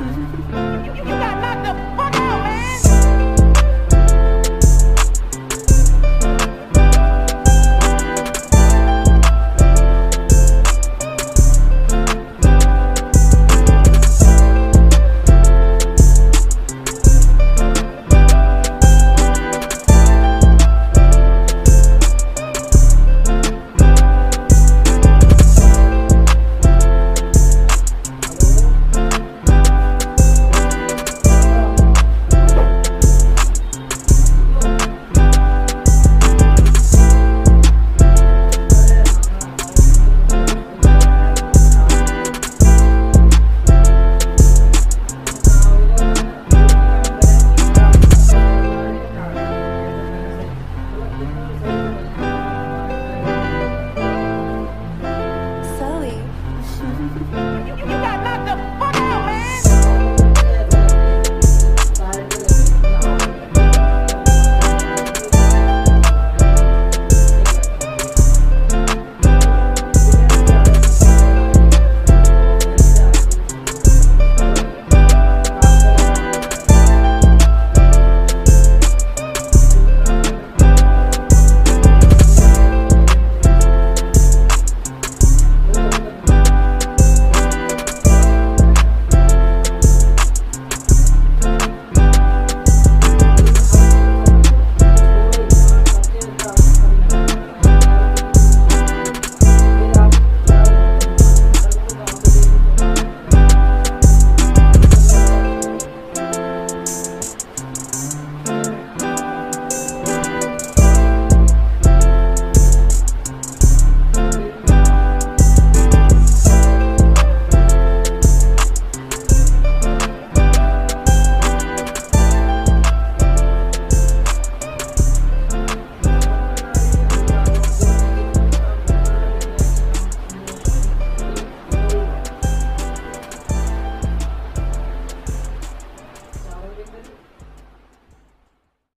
you, got knocked up.